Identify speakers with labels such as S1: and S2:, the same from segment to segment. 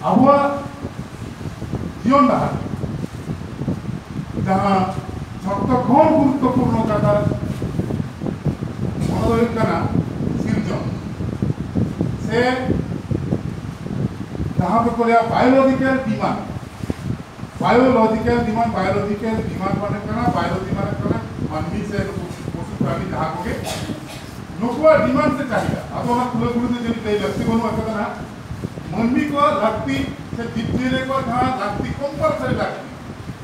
S1: 아부와 দিওনা যাহা সবতক্ষণ গুরুত্বপূর্ণ কাতার মনোদয়ের কানা সিরজন সে তাহাকে করিয়া biological demand biological demand biological demand মানে কানা বায়োলজি মানে কানা, মানবী সে পশু প্রাণী যাহাকে নোকুয়া ডিমান্ড সে চাহিদা আবহাওয়া খুলে খুলে যদি ব্যক্তিগত একটা না खुले खुले से जब कई लगती बनो ऐसा ना मानवी को लगती से जीवजीले को जहाँ लगती कंपलसरी लगती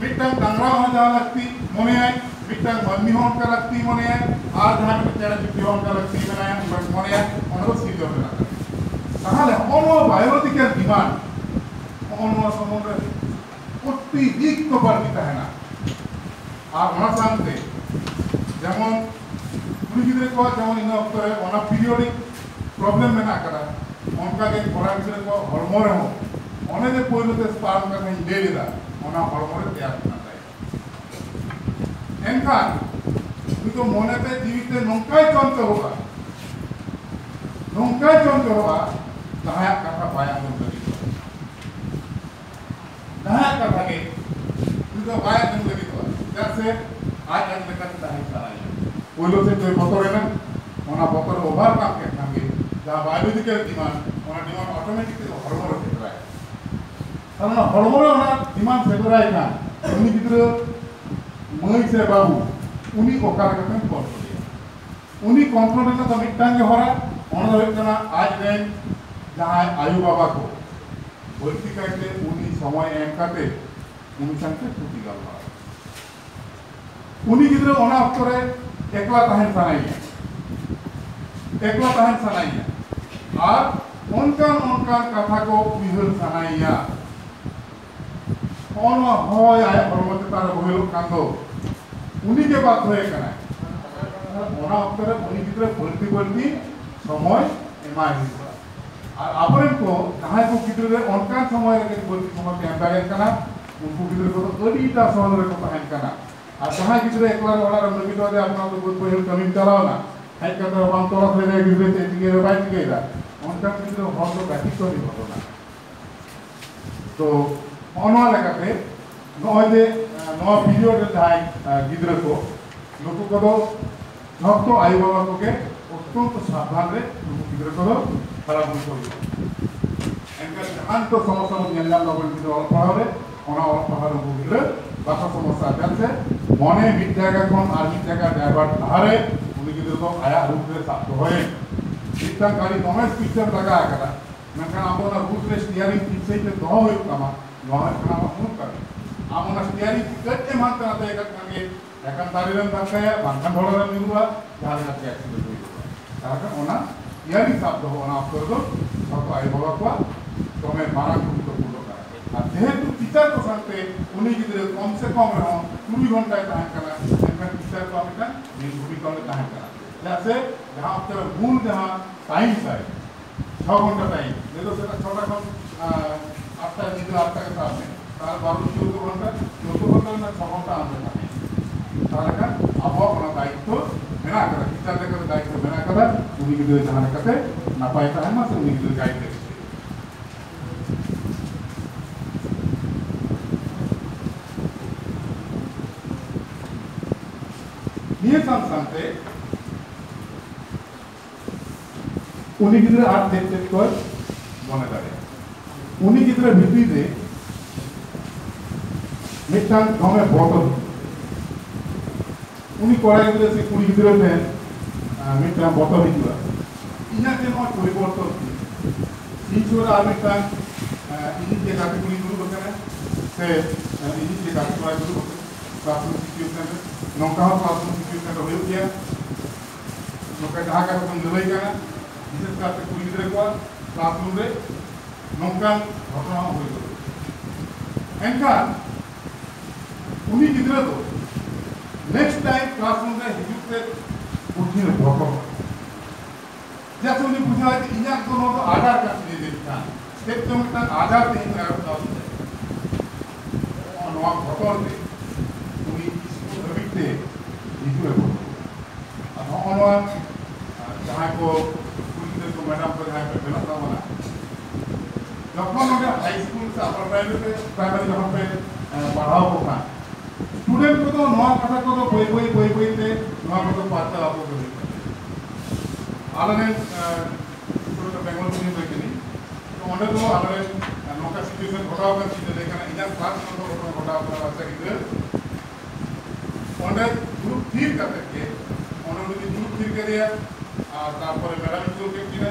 S1: मिट्टन डांगरा हो जहाँ लगती मने आए मिट्टन मानवी हों का लगती मने आए आज जहाँ पे चेहरा चिट्ठी हों का लगती मने आए मने आए उनको सीधे होने लगता তাহলে অন্য বায়োলজিক্যাল ডিমান্ড অন্য সম্বন্ধে অতিরিক্ত বাড়তি থাকে না আর ওনা সাথে যেমন কুড়ি গিদ্রে কো যেমন ইন অক্তরে ওনা পিরিয়ডিক প্রবলেম মেনা কাদা ᱚᱱᱠᱟᱜᱮ ᱠᱚᱨᱟᱣ ᱜᱤᱫᱽᱨᱟᱹ ᱠᱚ ᱦᱚᱲᱢᱚ ᱨᱮᱦᱚᱸ ᱚᱱᱮ ᱡᱮ ᱯᱳᱭᱞᱳᱛᱮ ᱥᱯᱟᱨᱢ ᱠᱟᱛᱮᱧ ᱞᱟᱹᱭ ᱞᱮᱫᱟ ᱚᱱᱟ ᱦᱚᱲᱢᱚ ᱨᱮ ᱛᱮᱭᱟᱨ ᱠᱟᱱᱟ ᱛᱟᱭ ᱮᱱᱠᱷᱟᱱ ᱩᱱᱤ ᱫᱚ ᱢᱚᱱᱮᱛᱮ ᱡᱤᱣᱤᱛᱮ ᱱᱚᱝᱠᱟᱭ ᱪᱚᱧᱪᱚᱞᱚᱜᱼᱟ ᱱᱚᱝᱠᱟᱭ ᱪᱚᱧᱪᱚᱞᱚᱜᱼᱟ ᱡᱟᱦᱟᱸᱭᱟᱜ ᱠᱟᱛᱷᱟ ᱵᱟᱭ ᱟᱸᱡᱚᱢ ᱞᱟᱹᱜᱤᱫᱚᱜᱼᱟ ᱡᱟᱦᱟᱸᱭᱟᱜ ᱠᱟᱛᱷᱟ ᱜᱮ ᱩᱱᱤ ᱫᱚ ᱵᱟᱭ ᱟᱸᱡᱚᱢ ᱞᱟᱹᱜᱤᱫᱚᱜᱼᱟ ᱪᱮᱫᱟᱜ ᱥᱮ ᱟᱡ ᱟᱡ ᱞᱮᱠᱟᱛᱮ ᱛᱟᱦᱮᱸ ᱥᱟᱱᱟᱭᱮᱭᱟ ᱯᱳᱭᱞᱳ ᱥᱮᱫ ᱫᱚᱭ ᱵᱚᱛᱚᱨᱮᱱᱟ ᱚᱱᱟ ᱵᱚᱛᱚᱨ ᱚᱵᱷᱟᱨ ᱠᱟᱢ ᱠᱮᱫ the biological demand, our demand automatically hormone ফেলরায় কারণ হরমোনে ওনার ডিমান্ড ফেলরায় না উনি কিন্তু মহিষে বাবু উনি ওকার কাছে কন্ট্রোল উনি কন্ট্রোল ᱨᱮᱱᱟᱜ ᱫᱚ ᱢᱤᱫᱴᱟᱝ ᱜᱮ ᱦᱚᱨᱟ ᱚᱱᱟ ᱫᱚ ᱦᱩᱭᱩᱜ ᱠᱟᱱᱟ ᱟᱡ ᱨᱮᱱ ᱡᱟᱦᱟᱸᱭ ᱟᱭᱳ ᱵᱟᱵᱟ ᱠᱚ ᱵᱟᱹᱲᱛᱤ ᱠᱟᱭᱛᱮ ᱩᱱᱤ ᱥᱚᱢᱚᱭ ᱮᱢ ᱠᱟᱛᱮ ᱩᱱᱤ ᱥᱟᱶᱛᱮ ᱛᱷᱩᱛᱤ ᱜᱟᱞᱢᱟᱨᱟᱣ উনি গিদ্রে অনা অক্তরে একলা তাহেন সানাইয়া একলা তাহেন সানাইয়া ᱟᱨ ᱚᱱᱠᱟᱱ ᱚᱱᱠᱟᱱ ᱠᱟᱛᱷᱟ ᱠᱚ ᱩᱭᱦᱟᱹᱨ ᱥᱟᱱᱟᱭᱮᱭᱟ ᱱᱚᱜᱼᱚ ᱱᱚᱣᱟ ᱦᱚᱭ ᱟᱭᱟᱜ ᱦᱚᱲᱢᱚ ᱪᱮᱛᱟᱱ ᱨᱮ ᱵᱳᱦᱮᱞᱚᱜ ᱠᱟᱱ ᱫᱚ ᱩᱱᱤᱜᱮ ᱵᱟᱫᱽᱫᱷᱚᱭᱮ ᱠᱟᱱᱟᱭ ᱚᱱᱟ ᱚᱠᱛᱚ ᱨᱮ ᱩᱱᱤ ᱜᱤᱫᱽᱨᱟᱹ ᱵᱟᱹᱲᱛᱤ ᱵᱟᱹᱲᱛᱤ ᱥᱚᱢᱚᱭ ᱮᱢᱟᱭ ᱦᱩᱭᱩᱜᱼᱟ ᱟᱨ ᱟᱵᱚᱨᱮᱱ ᱠᱚ ᱡᱟᱦᱟᱸᱭ ᱠᱚ ᱜᱤᱫᱽᱨᱟᱹ ᱨᱮ ᱚᱱᱠᱟᱱ ᱥᱚᱢᱚᱭ ᱨᱮᱜᱮ ᱵᱟᱹᱲᱛᱤ ᱥᱚᱢᱚᱭ ᱠᱚ ᱮᱢ ᱫᱟᱲᱮᱭᱟᱜ ᱠᱟᱱᱟ ᱩᱱᱠᱩ ᱜᱤᱫᱽᱨᱟᱹ ᱠᱚᱫᱚ ᱟᱹᱰᱤᱴᱟ ᱥᱚᱦᱚᱨ ᱨᱮᱠᱚ ᱛᱟᱦᱮᱱ ᱠᱟᱱᱟ ᱟᱨ ᱡᱟᱦᱟᱸᱭ ᱜᱤᱫᱽᱨᱟᱹ ᱮᱠᱞᱟ ᱨᱮ ᱚᱲᱟᱜ ᱨᱮᱢ ᱞᱟᱹᱜᱤᱫᱚᱜᱼᱟ ᱡᱮ ᱟᱯᱱᱟᱨ ᱫᱚ ᱵᱟᱹᱫᱽ ᱵᱟᱹᱭᱦᱟᱹᱲ ᱠᱟᱹᱢᱤᱢ ᱪᱟᱞᱟᱣ ᱮᱱᱟ ᱦᱮᱡ ᱠᱟᱛᱮ ᱵᱟᱢ ᱛᱚᱞᱟᱥ ᱞᱮᱫᱮᱭᱟ ᱜᱤᱫᱽᱨᱟᱹ ᱪᱮᱫ ᱪᱤᱠᱟᱹᱭ ᱵᱟᱭ ᱪᱤᱠᱟᱹᱭᱮᱫᱟ অঞ্চলকৃত হল ব্যতিক্রমী ঘটনা। તો ઓનવા લગાતે નો જે નો પીરિયડ થાય ગિદ્ર કો લોકો કદો ભક્ત આયુ બાબા કોકે অত্যন্ত সাবধানে গিদ্র করো খারাপ হয়ে পড়বে এনকার জাহান্ত সমস্যা নেলাম লবণ কিন্তু অল্প হবে অনা অল্প হারে গিদ্র বাসা সমস্যা আছে মনে মিট জায়গা কোন আর মিট জায়গা ড্রাইভার ধারে, উনি গিদ্র তো আয়া রূপে প্রাপ্ত হয় Istenkári Tamás Isten tagágra, mekán abban a húszre stiári tisztségre dolgozik tamá, dolgozik tamá munkar. Abban a stiári tisztségre mantra teget mange, ekan tariran takaya, bankan dholaran nirva, dhalga tiyaksi dhulvi. Taka ona, ইয়ারি শব্দ হওয়া করতো শত I বলকবা তমে মারা গুরুত্বপূর্ণ কাজ আর যেহেতু teacher তো সাথে উনি যদি কমসে কম রহ কুড়ি ঘন্টায় তাহার কালা টিচার তো আমি নির্ভূমিকরণে তাহার কালা जैसे जहाँ आपका मूल जहाँ टाइम है छः घंटा टाइम नहीं तो सेटा छोटा कम आठटा निजे आठटा के साथ में তার বারো চৌদ্দ ঘন্টা চৌদ্দ ঘন্টা না ছ ঘন্টা আনবে না তাহলে খান আবহাওয়া দায়িত্ব মেনা করা টিচার লেখাতে দায়িত্ব মেনা করা উনি গিদ্রে জাহান লেখাতে নাপায় তাহেন মা সে উনি গিদ্রে গাইড লেগে নিয়ে সান उन्नी ग मन करें उन्नी ग्रीते मिट्टान दमे बदल उन्नी कड़ा गिर से कुड़ी गिर मिट्टान बदल हिंदू इन्हें जो परिवर्तन हिंदुरा मिट्टान इनके काटी शुरू करते हैं। से इनके काटी शुरू करते प्राथमिक शिक्षा केंद्र नौका प्राथमिक शिक्षा केंद्र हो। गया नौका ढाका जलई विशेष করে একটা কুড়ি গিদ্রে কোয়া ক্লাসরুম রে নৌকান ঘটনা হয়ে গেল এনকান উনি গিদ্রে তো जैसे उन्हें पूछा तो आधार का चीज़ आधार पे ही मैडम को यहाँ पे व्यवस्था बना जब उन्होंने हाई स्कूल से अपर স্টুডেন্ট কথা কত বই বই বই, বইতে বার্তা লাভ তারপরে কিনা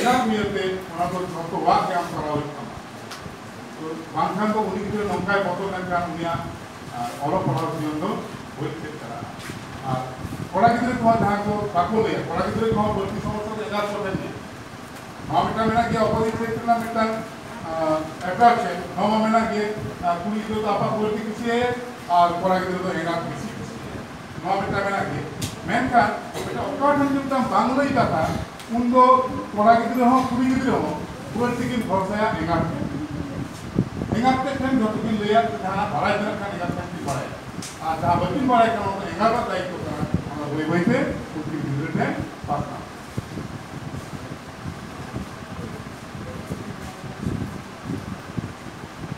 S1: එනම්ියතේ මොනවද නොක වාක්‍යම් කරවෙන්න. বাংখান তো উনি কিছু লঙ্কায় বতলেন কারণ উনি অল্প পড়ার জন্য হইতে তারা আর। পড়া ক্ষেত্রে তোমার ঢাকো বাকুলে পড়া ক্ষেত্রে তোমার বৈশিক সমস্যা দেখা চলে নেই। নয় মিটার মেনা গিয়ে অপোজিট হয়েছিল মিটার অ্যাট্রাকশন নয় মেনা গিয়ে কুড়ি কিলো তো আপা বলতে কিছু আর পড়া ক্ষেত্রে তো এগারো কিছু নয় মিটার মেনা গিয়ে মেনকান এটা অকাঠ বাংলাই কথা ᱩᱱᱫᱚ ᱠᱚᱲᱟ ᱜᱤᱫᱽᱨᱟᱹ ᱦᱚᱸ ᱠᱩᱲᱤ ᱜᱤᱫᱽᱨᱟᱹ ᱦᱚᱸ ᱯᱩᱨᱟᱹ ᱛᱮᱠᱤᱱ ᱵᱷᱚᱨᱥᱟᱭᱟ ᱮᱸᱜᱟᱛ ᱴᱷᱮᱱ ᱮᱸᱜᱟᱛ ᱴᱷᱮᱱ ᱡᱚᱛᱚ ᱠᱤᱱ ᱞᱟᱹᱭᱟ ᱡᱟᱦᱟᱸ ᱵᱟᱲᱟᱭ ᱢᱮᱱᱟᱜ ᱠᱷᱟᱱ ᱮᱸᱜᱟᱛ ᱴᱷᱮᱱ ᱠᱤᱱ ᱵᱟᱲᱟᱭᱟ ᱟᱨ ᱡᱟᱦᱟᱸ ᱵᱟᱹᱠᱤᱱ ᱵᱟᱲᱟᱭ ᱠᱟᱱᱟ ᱚᱱᱟ ᱮᱸᱜᱟᱛᱟᱜ ᱫᱟᱭᱤᱛᱛᱚ ᱠᱟᱱᱟ ᱚᱱᱟ ᱵᱟᱹᱭ ᱵᱟᱹᱭᱛᱮ ᱩᱱᱠᱤᱱ ᱜᱤᱫᱽᱨᱟᱹ ᱴᱷᱮᱱ ᱯᱟᱥᱱᱟᱜᱼᱟ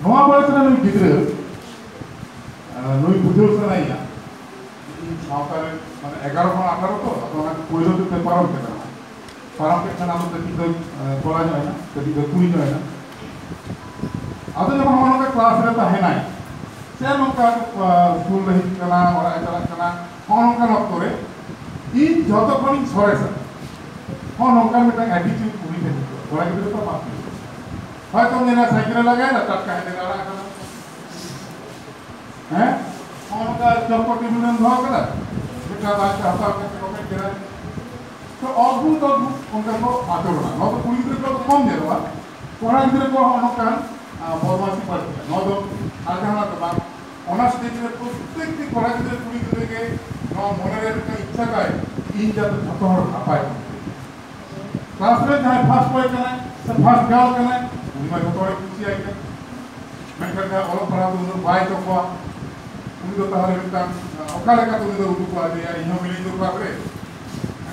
S1: ᱱᱚᱣᱟ ᱵᱟᱨᱮ ᱛᱮ ᱱᱩᱭ ᱜᱤᱫᱽᱨᱟᱹ ᱱᱩᱭ ᱵᱩᱡᱷᱟᱹᱣ ᱥᱟᱱᱟᱭᱮᱭᱟ ᱥᱟᱶᱛᱟ ᱨᱮ ᱢᱟᱱᱮ ᱮᱜᱟᱨᱚ ᱠᱷᱚᱱ ᱟᱴᱷᱟᱨᱚ ᱛᱚ ᱟᱫᱚ ᱚᱱᱟ ᱯᱳᱭᱞᱳ ᱛᱮ ᱯᱟᱨᱚᱢ ᱠᱮᱫᱟ পারাম্পেক্ষা নামক ব্যক্তিদ্বয় বলা যায় না ব্যক্তিদ্বয় কুড়ি হয় না ᱟᱫᱚ ᱡᱚᱠᱷᱚᱱ ᱦᱚᱸ ᱱᱚᱝᱠᱟ ᱠᱞᱟᱥ ᱨᱮ ᱛᱟᱦᱮᱱᱟᱭ ᱥᱮ ᱱᱚᱝᱠᱟ ᱥᱠᱩᱞ ᱨᱮ ᱦᱤᱡᱩᱜ ᱠᱟᱱᱟ ᱚᱲᱟᱜ ᱮ ᱪᱟᱞᱟᱜ ᱠᱟᱱᱟ ᱦᱚᱸ ᱱᱚᱝᱠᱟᱱ ᱚᱠᱛᱚ ᱨᱮ ᱤᱧ ᱡᱚᱛᱚ ᱠᱷᱚᱱᱤᱧ ᱥᱚᱨᱮᱥᱟ ᱦᱚᱸ ᱱᱚᱝᱠᱟᱱ ᱢᱤᱫᱴᱟᱝ ᱮᱴᱤᱴᱤᱭᱩᱰ ᱩᱱᱤ ᱴᱷᱮᱱ ᱠᱚᱲᱟ ᱜᱤᱫᱽᱨᱟᱹ ᱫᱚ ᱵᱟᱝ ᱦᱚᱭᱛᱚᱢ ᱧᱮᱞᱟ ᱥᱟᱭᱠᱮᱞ ᱞᱟᱜᱟᱭᱮᱱᱟ ᱴᱟᱴᱠᱟ ᱦᱮᱸᱫᱮ ᱟᱲᱟᱜ ᱠᱟᱱᱟ ᱦᱮᱸ ᱦᱚᱸ ᱱᱚᱝᱠᱟ ᱡᱚᱵ ᱠᱚ ᱴᱮᱵᱤᱞ ᱨᱮᱢ ᱫᱚᱦᱚ ᱠᱟᱫᱟ ᱢᱤᱫᱴᱟᱝ ᱵᱟᱥᱛᱮ ᱦᱟᱛᱟᱣ ᱠᱟᱛᱮ ᱠᱚᱢᱮᱱᱴ ᱠᱮᱫᱟᱭ তো অদ্ভুত অদ্ভুত অনকা কো আচরণ নয়তো কুড়ি গিদ্রে কো কম দেওয়া কড়া গিদ্রে কো অনকান বদমাসি পারছে নয়তো আর জানা তো বা অনা স্টেজে প্রত্যেকটি কড়া গিদ্রে কুড়ি গিদ্রেকে মনের একটা ইচ্ছা পায় ইন যাতে যত হড় নাপায় ক্লাস রে যাহাই ফার্স্ট বয় কানায় সে ফার্স্ট গার্ল কানায় উনি মা যত হড় খুশি আইকা ᱢᱮᱱᱠᱷᱟᱱ ᱡᱟᱦᱟᱸ ᱚᱞᱚᱜ ᱯᱟᱲᱦᱟᱣ ᱫᱚ ᱩᱱᱟᱹᱜ ᱵᱟᱭ ᱛᱚᱠᱚᱣᱟ ᱩᱱᱤ ᱫᱚ ᱛᱟᱦᱚᱞᱮ ᱢᱤᱫᱴᱟᱝ ᱚᱠᱟ ᱞᱮᱠᱟᱛᱮ ᱩᱱᱤ ᱫᱚ ᱩᱫᱩᱜᱚᱜᱼᱟ ᱡᱮ ᱤᱧ ᱦᱚᱸ ᱢᱤᱱᱟᱹᱧ ᱫᱚᱨᱠᱟᱨ ᱨᱮ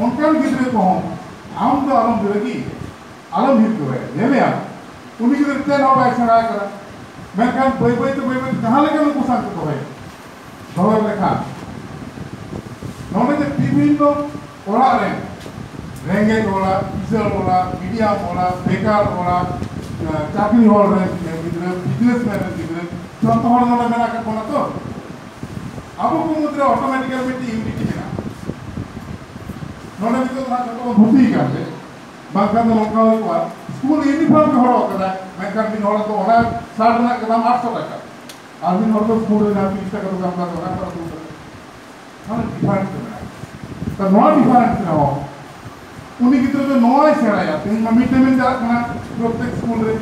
S1: ᱚᱱᱠᱟᱱ ᱜᱤᱫᱽᱨᱟᱹ ᱠᱚᱦᱚᱸ ᱟᱢ ᱫᱚ ᱟᱞᱚᱢ ᱨᱟᱹᱜᱤ ᱟᱞᱚᱢ ᱦᱤᱨᱠᱟᱹᱣᱟᱭᱟ ᱧᱮᱞᱮᱭᱟᱢ ᱩᱱᱤ ᱜᱤᱫᱽᱨᱟᱹ ᱪᱮᱫ ᱦᱚᱸ ᱵᱟᱭ ᱥᱮᱬᱟ ᱟᱠᱟᱫᱟ ᱢᱮᱱᱠᱷᱟᱱ ᱵᱟᱹᱭ ᱵᱟᱹᱭᱛᱮ ᱵᱟᱹᱭ ᱵᱟᱹᱭᱛᱮ ᱡᱟᱦᱟᱸ ᱞᱮᱠᱟ ᱱᱩᱠᱩ ᱥᱟᱶ ᱠᱚ ᱫᱚᱦᱚᱭᱟ ᱫᱚᱦᱚ ᱞᱮᱠᱷᱟᱱ ᱱᱚᱰᱮ ᱡᱮ ᱵᱤᱵᱷᱤᱱᱱᱚ ᱚᱲᱟᱜ ᱨᱮᱱ ᱨᱮᱸᱜᱮᱡ ᱚᱲᱟᱜ ᱠᱤᱥᱟᱹᱬ ᱚᱲᱟᱜ ᱢᱤᱰᱤᱭᱟᱢ অড়া বেকার অড়া চাকরি হল রেন গিদ্রে বিজনেসম্যান রেন গিদ্রে যত হল নলে মেনা কোনা তো আবু কো মুদ্রে অটোমেটিক্যালি মিটি ইউনিটি ᱱᱚᱰᱮ ᱱᱤᱛᱚᱜ ᱱᱟᱜ ᱠᱚ ᱵᱷᱩᱛᱤ ᱠᱟᱱ ᱜᱮ ᱵᱟᱝᱠᱷᱟᱱ ᱫᱚ ᱱᱚᱝᱠᱟ ᱦᱩᱭ ᱠᱚᱜᱼᱟ ᱥᱠᱩᱞ ᱤᱭᱩᱱᱤᱯᱷᱚᱨᱢ ᱠᱚ ᱦᱚᱨᱚᱜ ᱠᱟᱫᱟ ᱢᱮᱱᱠᱷᱟᱱ ᱢᱤᱫ ᱦᱚᱲ ᱫᱚ ᱚᱱᱟ ᱥᱟᱨᱴ ᱨᱮᱱᱟᱜ ᱠᱟᱫᱟᱢ ᱟᱴᱥᱚ ᱴᱟᱠᱟ ᱟᱨ ᱢᱤᱫ ᱦᱚᱲ ᱫᱚ ᱥᱠᱩᱞ ᱨᱮ ᱡᱟᱦᱟᱸ ᱛᱤᱨᱤᱥ ᱴᱟᱠᱟ ᱫᱚ ᱮᱢ ᱠᱟᱫᱟ ᱚᱱᱟ ᱠᱚ ᱟᱹᱜᱩ ᱠᱟᱫᱟ ᱢᱟᱱᱮ ᱰᱤᱯᱷᱟᱨᱮᱱᱥ ᱢᱮᱱᱟᱜᱼᱟ ᱛᱚ ᱱᱚᱣᱟ ᱰᱤᱯᱷᱟᱨᱮᱱᱥ ᱨᱮᱦᱚᱸ ᱩᱱᱤ ᱜᱤᱫᱽᱨᱟᱹ ᱫᱚ ᱱᱚᱣᱟᱭ ᱥᱮᱬᱟᱭᱟ ᱛᱮᱦᱮᱧ ᱢᱟ ᱢᱤᱰ ᱰᱮ ᱢᱤᱞ ᱪᱟᱞᱟᱜ ᱠᱟᱱᱟ ᱯᱨᱚᱛᱮᱠ ᱥᱠᱩᱞ ᱨᱮ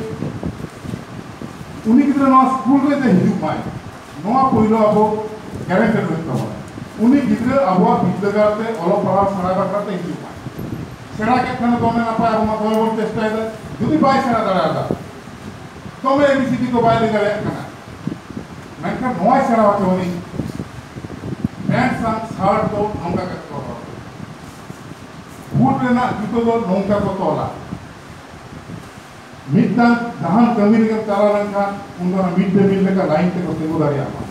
S1: ᱩᱱᱤ ᱜᱤᱫᱽᱨᱟᱹ ᱱᱚᱣᱟ ᱥᱠᱩᱞ ᱨᱮ ᱦᱤᱡᱩᱜ ᱢᱟᱭ ᱱᱚᱣᱟ ᱯᱳᱭᱞᱳ ᱟᱵᱚ ᱜᱮᱨᱮᱱᱴᱮᱰ ᱦᱩᱭᱩᱜ ᱛᱟᱵᱚᱱᱟ ᱩᱱᱤ ᱜᱤᱫᱽᱨᱟᱹ ᱟᱵᱚᱣᱟᱜ ᱵᱤᱫᱽᱫᱟᱹᱜᱟᱲ ᱛᱮ ᱚᱞᱚᱜ ᱯᱟᱲᱦᱟᱣ ᱥᱮᱬᱟ ᱵᱟᱠᱷᱨᱟ ᱛᱮ ᱦᱤᱡᱩᱜ ᱢᱟᱭ ᱥᱮᱬᱟ ᱠᱮᱫ ᱠᱷᱟᱱ ᱫᱚᱢᱮ ᱱᱟᱯᱟᱭ ᱟᱵᱚ ᱢᱟ ᱫᱚᱢᱮ ᱵᱚᱱ ᱪᱮᱥᱴᱟᱭᱮᱫᱟ ᱡᱩᱫᱤ ᱵᱟᱭ ᱥᱮᱬᱟ ᱫᱟᱲᱮᱭᱟᱫᱟ ᱫᱚᱢᱮ ᱮᱵᱤᱥᱤᱰᱤ ᱠᱚ ᱵᱟᱭ ᱞᱟᱹᱭ ᱫᱟᱲᱮᱭᱟᱜ ᱠᱟᱱᱟ ᱢᱮᱱᱠᱷᱟᱱ ᱱᱚᱣᱟᱭ ᱥᱮᱬᱟ ᱦᱚᱪᱚ ᱩᱱᱤ ᱯᱮᱱᱴ ᱥᱟᱶ ᱥᱟᱨᱴ ᱫᱚ ᱱᱚᱝᱠᱟ ᱠᱟᱛᱮ ᱠᱚ ᱦᱚᱨᱚᱜᱟ ᱵᱩᱴ ᱨᱮᱱᱟᱜ ᱡᱩᱛᱟᱹ ᱫᱚ ᱱᱚᱝᱠᱟ ᱠᱚ ᱛᱚᱞᱟ ᱢᱤᱫᱴᱟᱝ ᱡᱟᱦᱟᱱ ᱠᱟᱹᱢᱤ ᱨᱮᱜᱮᱢ ᱪᱟᱞᱟᱣ ᱞᱮᱱᱠᱷᱟᱱ ᱩᱱ ᱫᱚ ᱢᱤᱰ ᱰᱮ ᱢᱤᱞ ᱞᱮᱠᱟ ᱞᱟᱭᱤᱱ ᱛᱮᱠᱚ ᱛᱤᱸᱜᱩ ᱫᱟᱲᱮᱭᱟᱜ ᱢᱟ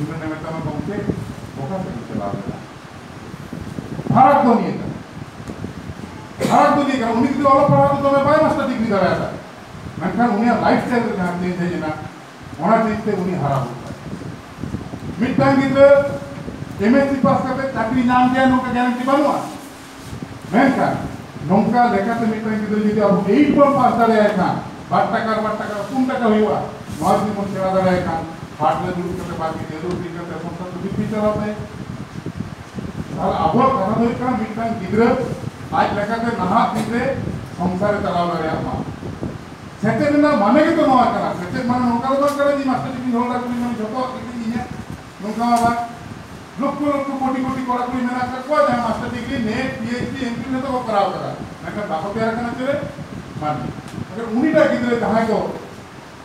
S1: यूनियन अमेरिका में पहुँचे धोखा से मुझसे बात मिला भारत को नहीं भारत को नहीं उन्हीं की ऑल पढ़ा तो मैं बाय मास्टर डिग्री कराया था मैं उन्हें लाइफ स्टाइल ध्यान दें जेना होना चाहिए उन्हीं हरा होता है मिड टाइम एमएससी पास करते चाकरी नाम दिया नौका ग्यारंटी बनवा मेनखान नौका लेखाते मिट्टान की जुदी अब एट पास दाड़ा बार टाका बार टाका कौन टाका हुआ नॉर्थ सेवा दाड़ा खान हाट ले दुड़ करते बाकी दे दो दिन करते संसार तो बिल्कुल चलाते তাহলে আবহাওয়া কথা হয়ে কারণ মিটন গিদ্রা আজ লেখাতে নাহা দিতে সংসারে চালাও দাড়ে মা সেতে না মানে কি তো নয় কানা সেতে মানে নৌকা তো করে দি মাস্টার ডিগ্রি হোল্ডার করি মানে যত কিছু ইয়া নৌকা আবার লক্ষ লক্ষ কোটি কোটি কড়া করি মেনা कर को जहां master degree NET PhD MPhil तो वो कराओ करा मैं बाप प्यार करना चले मान अगर उन्हीं गिद्रे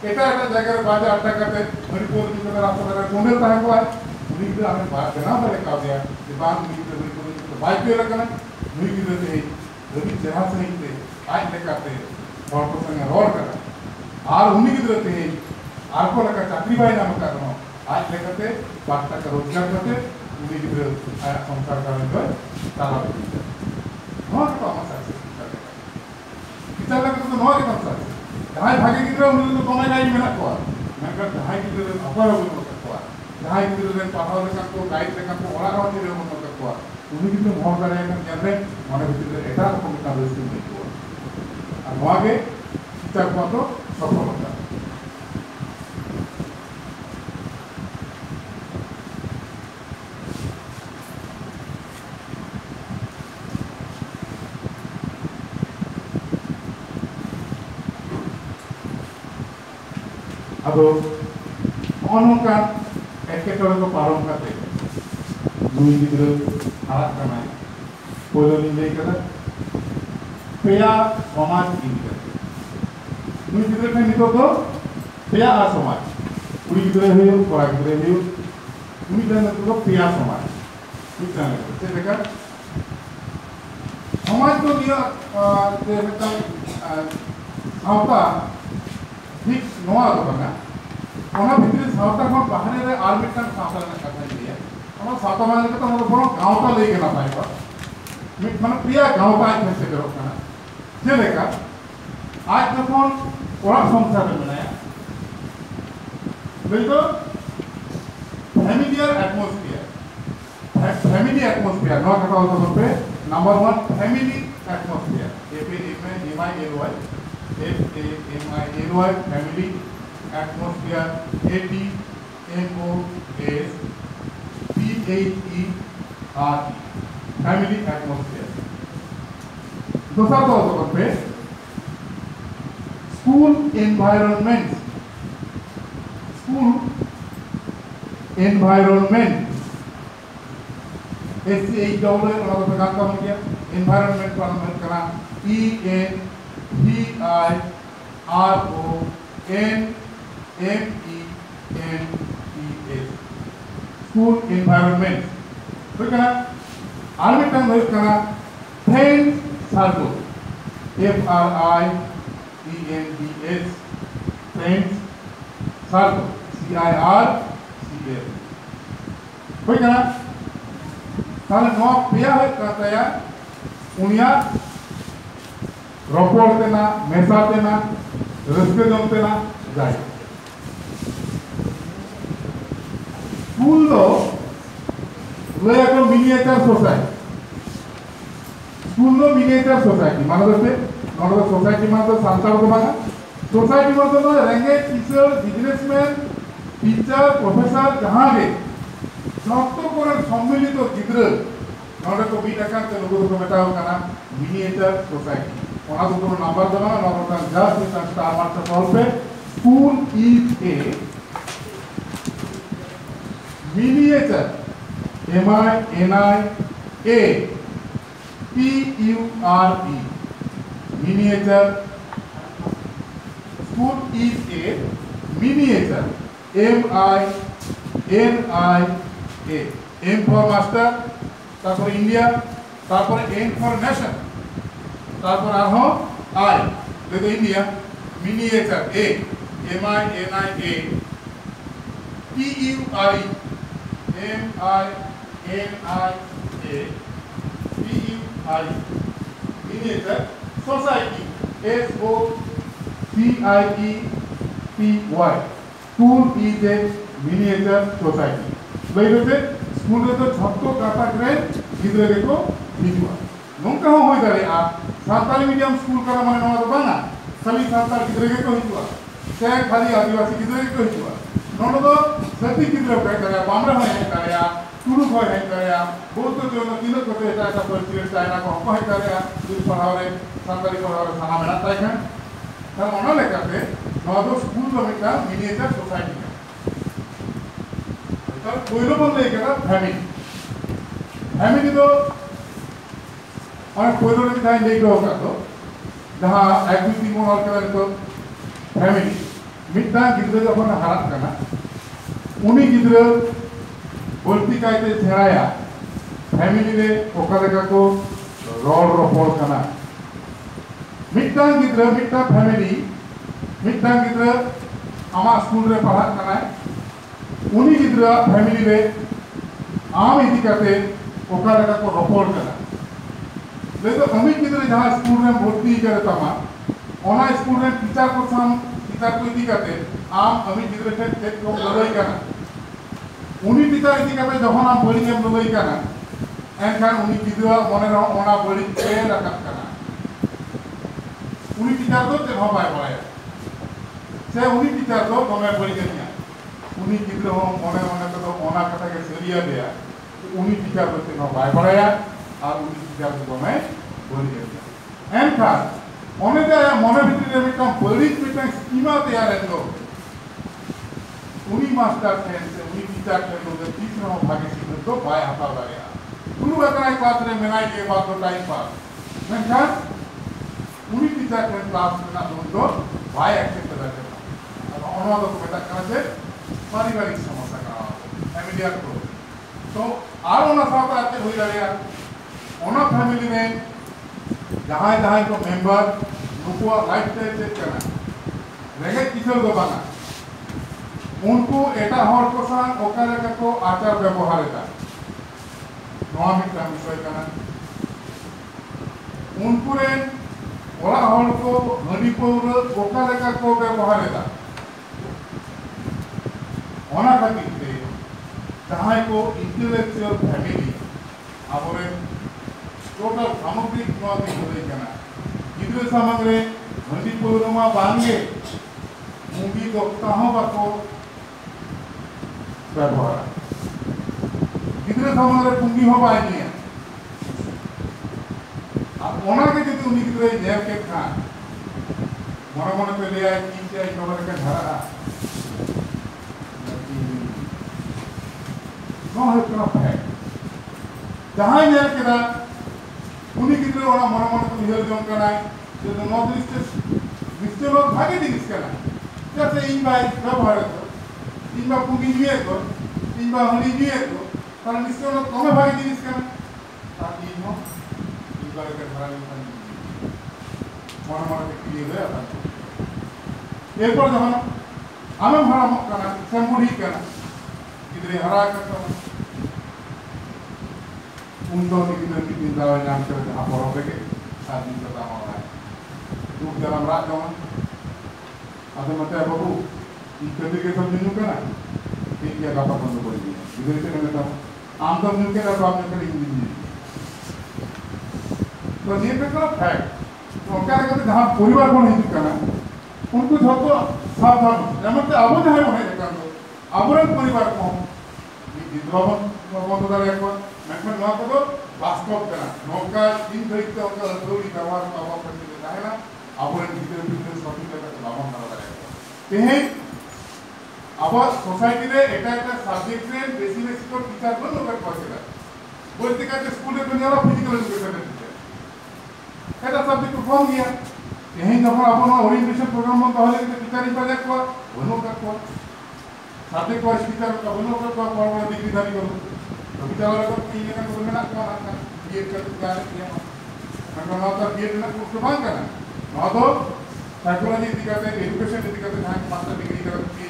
S1: येत्या येत्या जागेवर माझ्या अटक करते मणिपूर जिल्ह्यात असं जरा गोंधळ पाहिजे मुलीकडे आम्ही बाहेर जनावर कावल्या ते बाग मुलीकडे मणिपूर बायको लग्न मुलीकडे ते रवी जहाज़ ते आज लेकाते और प्रसंग रोड करा. आर उन्हीं की ज़रूरत है आपको लगा चाकरी भाई नाम कर रहा आज लेकर के बात का रोज़गार करते, उन्हीं की ज़रूरत संसार का रंग ताला बहुत कम साथ कितना लगे तो नौ के साथ ᱡᱟᱦᱟᱸᱭ ᱵᱷᱟᱜᱮ ᱜᱤᱫᱽᱨᱟᱹ ᱩᱱᱤ ᱫᱚ ᱢᱮᱱᱟᱜ ᱠᱚᱣᱟ ᱢᱮᱱᱠᱷᱟᱱ ᱡᱟᱦᱟᱸᱭ ᱜᱤᱫᱽᱨᱟᱹ ᱨᱮᱱ ᱚᱠᱚᱭ ᱦᱚᱸ ᱛᱟᱠᱚᱣᱟ ᱡᱟᱦᱟᱸᱭ ᱜᱤᱫᱽᱨᱟᱹ ᱨᱮᱱ ᱯᱟᱲᱦᱟᱣ ᱞᱮᱠᱷᱟᱱ ᱠᱚ ᱜᱟᱭᱤᱰ ᱞᱮᱠᱷᱟᱱ ᱠᱚ ᱚᱲᱟᱜ ᱨᱮᱦᱚᱸ ᱪᱮᱫ ᱛᱟᱠᱚᱣᱟ ᱩᱱᱤ ᱡᱩᱫᱤ ᱦᱚᱲ ᱫᱟᱲᱮᱭᱟᱭ ᱠᱷᱟᱱ ᱮᱴᱟᱜ ᱨᱚᱠᱚᱢ ᱢᱤᱫᱴᱟᱝ ᱨᱟᱹᱥᱠᱟᱹ ᱟᱨ ᱱᱚᱣᱟ ᱜᱮ ᱥᱤᱠᱠᱷᱟ ᱠᱚᱣᱟᱜ ᱫᱚ ᱫᱚ ᱱᱚᱝᱠᱟᱱ ᱮᱴᱠᱮᱴᱚᱬᱮ ᱠᱚ ᱯᱟᱨᱚᱢ ᱠᱟᱛᱮ ᱱᱩᱭ ᱜᱤᱫᱽᱨᱟᱹ ᱦᱟᱨᱟᱜ ᱠᱟᱱᱟᱭ ᱯᱳᱭᱞᱳ ᱞᱤᱧ ᱞᱟᱹᱭ ᱠᱟᱫᱟ ᱯᱮᱭᱟ ᱥᱚᱢᱟᱡᱽ ᱤᱫᱤ ᱠᱟᱛᱮ ᱱᱩᱭ ᱜᱤᱫᱽᱨᱟᱹ ᱴᱷᱮᱱ ᱱᱤᱛᱚᱜ ᱫᱚ ᱯᱮᱭᱟ ᱥᱚᱢᱟᱡᱽ ᱠᱩᱲᱤ ᱜᱤᱫᱽᱨᱟᱹ ᱦᱩᱭᱩᱜ ᱠᱚᱲᱟ ᱜᱤᱫᱽᱨᱟᱹ ᱦᱩᱭᱩᱜ ᱩᱱᱤ ᱫᱚ ᱱᱤᱛᱚᱜ ᱫᱚ ᱯᱮᱭᱟ ᱥᱚᱢᱟᱡᱽ ᱢᱤᱫᱴᱟᱝ ᱪᱮᱫ ᱞᱮᱠᱟ ᱥᱚᱢᱟᱡᱽ ᱫᱚ ᱱᱤᱭᱟᱹ ᱡᱮ ᱢᱤᱫᱴᱟᱝ ᱥᱟᱶᱛᱟ ᱴᱷᱤᱠ ᱱᱚᱣᱟ ᱫᱚ ᱵᱟᱝᱟ ওনা ভিতরে সাউথা কোন বাহারে রে আর মিটার সাউথা না কথা দিয়ে ওনা সাউথা মানে তো আমরা বড় গাঁওটা লেগে না পাইবা মিট মানে প্রিয়া গাঁওটা আজ ফেসে করো না যে লেখা আজ যখন ওরা সংসারে মেলায় বুঝতো ফ্যামিলিয়ার অ্যাটমসফিয়ার ফ্যামিলি অ্যাটমসফিয়ার নোয়া কথা বলতে হবে number one family atmosphere F A M I L Y L Y F A M I L Y family atmosphere ATMOS PHERE family atmosphere. दूसरा तौर तो पे school environment school environment S C H W N वालों पे काम कम किया environment वालों में करना E N V I R O N M E N E S school environment. तो क्या आर्मी टर्म है इसका friend circle F R I E N D S. Friends circle C I R C S कोई कहना साले नौ पिया है कहता है उनिया रोपोड़ देना मेसा देना रिस्के जम ना जाए স্কুললো মিনিয়েচার সোসাইটি। মানে হচ্ছে আমাদের সোসাইটি মানে তো সান্তাল তো বাঙা সোসাইটি মানে তো রেঙ্গেজ টিচার বিজনেসম্যান টিচার প্রফেসর যাহা গে যত করে সম্মিলিত গিদ্রা নড়ে তো বিট একান্ত লোক তো মেটাও কানা মিনিয়েচার সোসাইটি। ওনা তো নাম্বার দেওয়া না নরকান জাস্ট মিটার স্টার মার্কটা সলভে school is a miniature M I N I A P U R E miniature school is a miniature M I N I A M for master তারপরে India তারপরে N for nation তারপর আরহো I দেখো India miniature A M I N I A T U I M I N I A B U I in is a society S O C I E T Y school is a miniature society লইবেতে school রেতো ঝক্ক কাতা করে গিদরে দেখো হিজুয়া ᱱᱚᱝᱠᱟ ᱦᱚᱸ ᱦᱩᱭ ᱫᱟᱲᱮᱭᱟᱜᱼᱟ Santali medium school ᱠᱟᱱᱟ ᱢᱟᱱᱮ ᱱᱚᱣᱟ ᱫᱚ ᱵᱟᱝᱟ ᱠᱷᱟᱹᱞᱤ ᱥᱟᱱᱛᱟᱲ ᱜᱤᱫᱽᱨᱟᱹ ᱜᱮᱠᱚ ᱦᱤᱡᱩᱜᱼᱟ ᱥᱮ ᱠᱷᱟᱹᱞᱤ ᱟᱹᱫᱤᱵᱟᱹᱥᱤ ᱜᱤᱫᱽᱨᱟᱹ ᱜᱮᱠᱚ ᱦᱤᱡᱩᱜᱼᱟ ᱱᱚᱰᱮ ᱫᱚ ಪ್ರತಿಕ್ರಿಯೆ ಬೇಕಾರೆ ಬಾಮ್ರಹಣೆ ಹೇಳ್ತಾರೆ করতে এটা ಬೌದ್ಧ ಜೀವನ ತಿನ್ನಕ್ಕೆ না ಪರಿಸ್ಥಿತಿ ಆಯ್ನಕ್ಕೆ ಹಬ್ಬ ಹೇಳ್ತಾರೆ ಇಲ್ಲಿ সরকারি ಸಂತರಿ ಪಡಾವ್ರೆ মেলা তাই ತಾಯ್ಕನ್ তার মনে লেখাতে নদ স্কুল একটা মিনিয়েচার সোসাইটি তার পৈল বলতে এটা ফ্যামিলি। ফ্যামিলি তো অনেক পৈল তাই নেই কাতো যাহা এক দুই তিন মনে ফ্যামিলি। মিটা কিন্তু যখন হারাত কানা उनती कायते सेड़ाया फैमिली ने को रोड रोपड़ा मिटा गिटा फैमिली मिटा गा स्कूल पढ़ा उनी गिरा फैमिली ने आम इतिकाते को रोपड़ा लेकिन अमित गिरा जहाँ स्कूल भर्ती स्कूल टीचार को टीचार को इतिकाते આમ અમી જિગરેટેડ ચેક લોગ લડોઈ કના ઉની પિતા ઇતિ કાપે જખન આમ બોલિંગ એમ લડોઈ કના એનખાન ઉની કિદવા મને રો ઓના બોલિંગ પે રકત કના ઉની પિતા તો તે ભવાય ભવાય સે ઉની પિતા તો ગમે બોલિંગ કન્યા উনি কিন্তু মনে মনে তো ওনার কথাকে সরিয়ে দেয়া উনি বিচারপতি ভাই পড়াইয়া আর উনি বিচারপতি বলি এনখান মনে যায় মনে ভিতরে একটা বলিক মিটাং স্কিমা তৈরি হলো उनी मास्टर ठहन से उनी टीचर ठहन होकर तीस में भागे सीखने तो भाई हता लगेगा गुरु बताए बात ने मिलाई के बात तो टाइम पास संख्यान उनी टीचर ठहन क्लास में ना तो भाई एक्सेप्ट कर रहे हैं अब अनुवाद को बेटा कहाँ से पारिवारिक समस्या का फैमिलियर को तो आरो ना साथ आते हुई लगेगा ओना फैमिली में जहाँ जहाँ को मेंबर नुकुआ लाइफ स्टाइल चेक करना रहेगा किशोर दबाना ᱩᱱᱠᱩ ᱮᱴᱟᱜ ᱦᱚᱲ ᱠᱚ ᱥᱟᱶ ᱚᱠᱟ ᱞᱮᱠᱟ ᱠᱚ ᱟᱪᱟᱨ ᱵᱮᱵᱚᱦᱟᱨ ᱮᱫᱟ ᱱᱚᱣᱟ ᱢᱤᱫᱴᱟᱝ ᱵᱤᱥᱚᱭ ᱠᱟᱱᱟ ᱩᱱᱠᱩ ᱨᱮᱱ ᱚᱲᱟᱜ ᱦᱚᱲ ᱠᱚ ᱦᱟᱺᱰᱤ ᱯᱟᱹᱣᱨᱟᱹ ᱚᱠᱟ ᱞᱮᱠᱟ ᱠᱚ ᱵᱮᱵᱚᱦᱟᱨ ᱮᱫᱟ ᱚᱱᱟ ᱠᱷᱟᱹᱛᱤᱨ ᱛᱮ ᱡᱟᱦᱟᱸᱭ ᱠᱚ ᱤᱱᱴᱮᱞᱮᱠᱪᱩয়াᱞ ᱯᱷᱮᱢᱮᱞᱤ ᱟᱵᱚᱨᱮᱱ ᱴᱳᱴᱟল ᱥᱟᱢᱚᱜᱨᱤᱠ ᱱᱚᱣᱟ ᱫᱚ ᱦᱩᱭ ᱠᱟᱱᱟ ᱜᱤᱫᱽᱨᱟᱹ ᱥᱟᱢᱟᱝ ᱨᱮ ᱦᱟᱺᱰᱤ ᱯᱟᱹᱣᱨᱟᱹ ᱢᱟ ᱵᱟᱝᱜᱮ ᱢᱩᱵᱤ ᱫᱚᱠᱛᱟ ᱦᱚᱸ ᱵᱟᱠᱚ ব্যবহার ඉදිරි සමාජ කුංගි හොබාන්නේ ওনাকে যদি উনি কিন্তু এই ন্যাপকে খান মনে মনে পেলে আর কি চাই সবারকে ধারা ᱡᱟᱦᱟᱸᱭ ᱧᱮᱞ ᱠᱮᱫᱟ ᱩᱱᱤ ᱜᱤᱫᱽᱨᱟᱹ ᱚᱱᱟ ᱢᱚᱱᱮ ᱢᱚᱱᱮ ᱠᱚ ᱩᱭᱦᱟᱹᱨ ᱡᱚᱝ ᱠᱟᱱᱟᱭ ᱡᱮ ᱱᱚᱣᱟ ᱫᱚ ᱱᱤᱥᱪᱚᱭ ᱱᱤᱥᱪᱚᱭ ᱵᱷᱟᱜᱮ ᱡᱤᱱᱤᱥ ᱠᱟᱱᱟ ᱪᱮᱫᱟᱜ ᱥᱮ ᱤᱧ ᱵᱟᱭ ᱵᱮᱵᱚᱦᱟᱨ কেনা যাতে ইনবা ব্যবহার তো ইনবা পুঁগি নিয়ে তো ইনবা হলি নিয়ে তো তাহলে নিশ্চয় লোক কমে ভাগে জিনিস কেনা তার ইন ইনবারকে ধরা নিয়ে মনে মনে ক্রিয়ে হয়ে আপনার এরপর যখন আমি ভাড়া কেনা শ্যাম্পুরি কেনা গিদ্রে হারা কেনা untuk kita kita yang kerja apa orang lagi saat ini kita orang duduk dalam rak dong ada mata apa bu इकट्ठे के चंद्रिकेश्वर ने नुका ना इनके गाफा बंद कर दिया इधर से कहता आम तो नुके ना तो आपने कड़ी नहीं तो ये तो क्या फैक्ट सरकार के जहाँ परिवार को नहीं दिखा ना उनको सब तो सावधान नमस्ते अब जहाँ होने देखा तो अवरत परिवार को हम विधवावन বন্ধুদের একবার ম্যাটমেন্ট না করো বাস্তব কেনা নৌকা তিন ধরিতে অঙ্কা দৌড়ি ব্যবহার পাওয়া করতে দেখে না আবরণ ভিতরে ভিতরে সঠিক জায়গাতে ব্যবহার করা যায় আবার সোসাইটিতে এটা একটা সাবজেক্টের বেশি বেশি করে টিচারগুলো লোকের পয়সা লাগে বলতে কাছে স্কুলে তুমি ওরা ফিজিক্যাল এডুকেশনের টিচার এটা সাবজেক্ট কম গিয়া এই যখন আপনার ওরিয়েন্টেশন প্রোগ্রাম বন্ধ হলে কিন্তু টিচারই পাজা কোয়া অন্য কাজ কোয়া সাবজেক্ট ওয়াইজ টিচার অন্য কাজ কোয়া ডিগ্রি ধারি ডিগ্রিধারী টিচার টিচারের কথা কি জায়গা করবে না কোয়া না বিএড করতে যায় কারণ তার বিএড না করতে পারবে না। নয়তো সাইকোলজি দিকাতে এডুকেশন দিকাতে মাস্টার ডিগ্রি করতে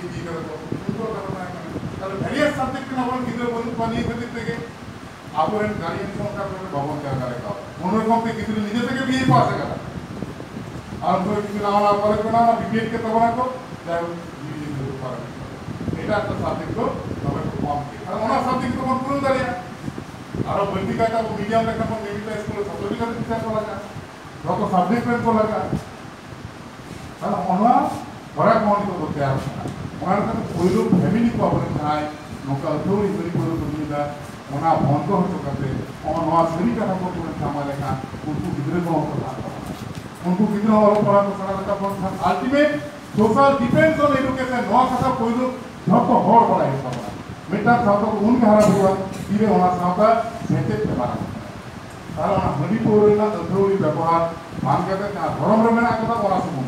S1: এটা একটা সাবজেক্ট তবে একটু কম কারণ ওনার সাবজেক্ট তখন মিডিয়াম লেখা পর নিমিটাইজ সাবজেক্ট প্রেম তাহলে ওনার ঘরে কমন করতে আসে না કોણ કોઈનું ફેમિલી પ્રોબ્લેમ થાય નોકા અથોડી ગરીબ બધા ઓના ભોંતો હતો કતે ઓન વા સરી કથા કો કોણ કામા લેખા ઉનકો વિદ્રોહ કો હતા ઉનકો વિદ્રોહ વાળો પડા કો સરા લેતા પણ ultimate social defence on education નો કથા કોઈનું ધકો હોળ પડા હિસાબ મિટા થાતો ઉન ઘરા ભુવા ધીરે ઓના સાવતા ભેતે પેલા তারা মণিপুরের না অধৌরি ব্যবহার মান কাতে ধরম রে মেনা কথা বলা শুনুন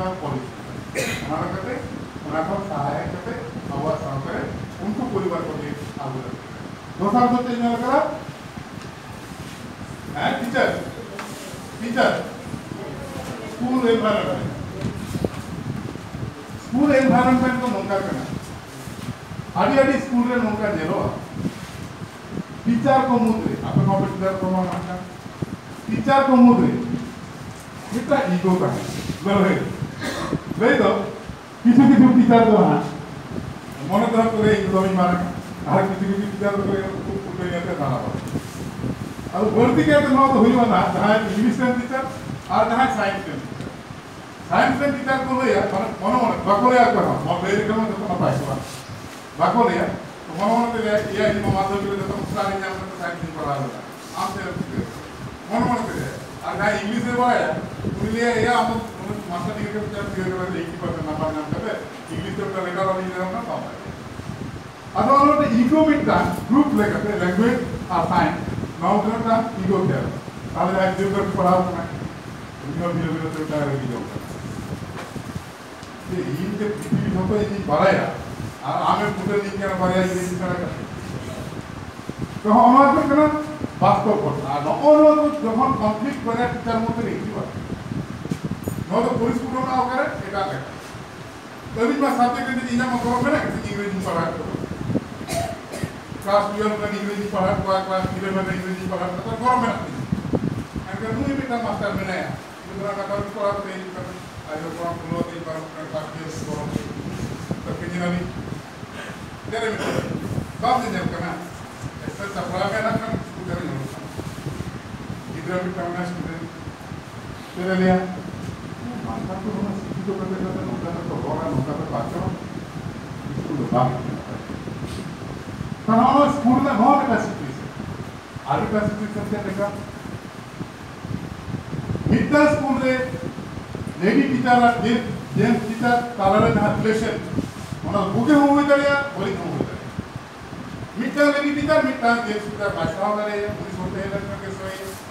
S1: वहाँ भी प्रोग्राम पॉलिसी हमारा कहते उनको सहायक कहते आवाज सहकारे उनको परिवार को भी आगे रखते दूसरा तो चेंज करा है teacher teacher school environment school environment को नौका करना आदि आदि स्कूल रे नौका जेलो टीचर को मुद्रे आपन को टीचर को माना टीचर को मुद्रे এটা ইগো কাহিনী লড়ে লই তো কিছু কিছু টিচার তো না মনে তো করে ইগো আমি মারা আর কিছু কিছু টিচার তো খুব ফুটে নিতে জানা পারে আর ভর্তি কে তো তো হইব না যাহা ইংলিশ রেন টিচার আর যাহা science rain teacher science rain teacher কো লইয়া মানে মনে মনে বাকলে আর কো মো বেরি কেমন যত না পাইছো বাকলে তো মনে মনে তে ইয়া ইমা মাধ্যমিক যত মুস্তানি জাম তো সায়েন্স পড়া হলো আমতে মনে মনে তে আর না ইংলিশে বলে উনি ইয়া আমার ಮಕ್ಕಳಿಗೆ ವಿದ್ಯಾರ್ಥಿಗಳಿಗೆ ಇಪ್ಪತ್ತು ನಮ್ಮ ಅಂತಂದ್ರೆ ಇಂಗ್ಲಿಷ್ ರೆಕಾರ್ಡ್ ಪಾಪ ಅದೊಂದು ಈಗೋ ಮಿಟ್ಟ ಗ್ರೂಪ್ ಲೆಕ್ಕತ್ತೆ ಲ್ಯಾಂಗ್ವೇಜ್ ಆರ್ ಸೈನ್ಸ್ ನಾವು ಕನ್ನಡ ಈಗೋ ಕೇಳ ಆದರೆ ಆ ಜೀವನಕ್ಕೆ ಪಡಾವಣೆ ಈ যে পৃথিবী সকল জিনিস বাড়াইয়া আর আমি ফুটে নিয়ে কেন বাড়াই জিনিস তখন আমার কেন বাস্তব ঘটনা আর যখন কমপ্লিট করে তার মধ্যে রেখে পারে නොහොත පොලිස් පුරවනවා කර එකක් එක. ප්‍රතිපා සබ්ජෙක්ට් එකේ ඉන්නම කරගෙන ඉංග්‍රීසි පරක් ක්ලාස් 12 වල ඉංග්‍රීසි පරක් ක්ලාස් 11 වල ඉංග්‍රීසි පරක් කරගෙන අංග මුයි පිට මාස්ටර් මෙන්න ඉතන කතා කරලා තියෙනවා අයෝ කරා පුරෝ දෙයි පරක් ක්ලාස් කරා තකිනිනනි දැනෙමි බාබ් දෙන්න කනා එස්සත් අපරාගෙන නම් ඉතන ඉතන පිට මාස්ටර් ඉතන ভাষা তো কোনো শিক্ষিত লোকের সাথে নৌকাতে তো বলা নৌকাতে তো আচরণ স্কুলে বাকি কারণ আমার স্কুলটা ঘর একটা শিখিয়েছে আর একটা শিখিয়েছেন যে দেখা বিদ্যা স্কুলে লেডি টিচাররা যে জেন্টস টিচার তারা যাহা রিলেশন ওনার বুকে হোম হয়ে দাঁড়িয়ে বলি হোম হয়ে দাঁড়িয়ে midterm lady teacher midterm gents teacher বাচ্চা হয়ে দাঁড়িয়ে পুলিশ হতে হয়ে দাঁড়িয়ে